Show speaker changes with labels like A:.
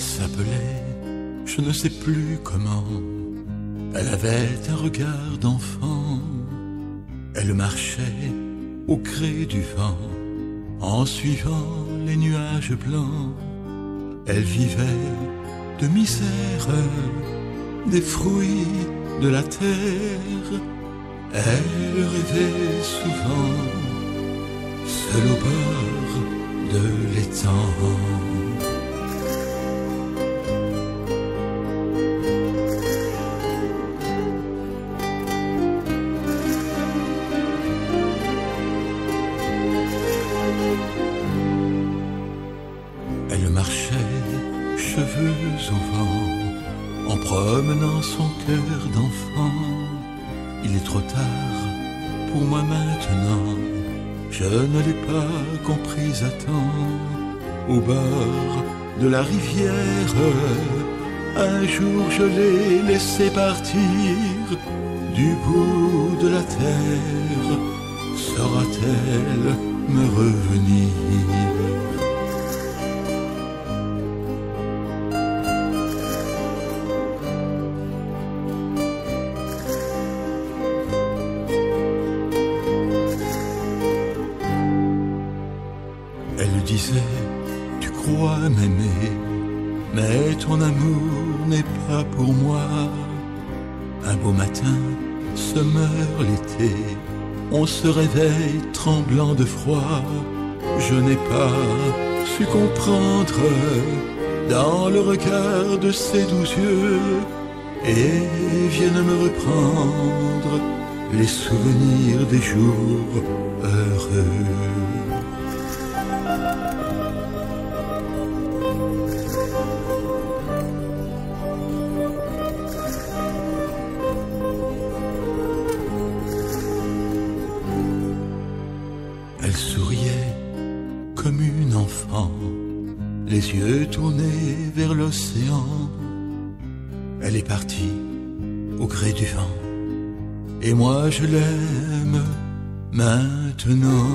A: s'appelait, je ne sais plus comment. Elle avait un regard d'enfant. Elle marchait au gré du vent, en suivant les nuages blancs. Elle vivait de misère, des fruits de la terre. Elle rêvait souvent, seule au bord de l'étang. Cheveux au vent, en promenant son cœur d'enfant. Il est trop tard pour moi maintenant, je ne l'ai pas comprise à temps. Au bord de la rivière, un jour je l'ai laissé partir du bout de la terre. Saura-t-elle me revenir? Elle disait, tu crois m'aimer, mais ton amour n'est pas pour moi. Un beau matin se meurt l'été, on se réveille tremblant de froid. Je n'ai pas su comprendre dans le regard de ces doux yeux et viennent me reprendre les souvenirs des jours heureux. Enfant, les yeux tournés vers l'océan. Elle est partie au gré du vent, et moi je l'aime maintenant.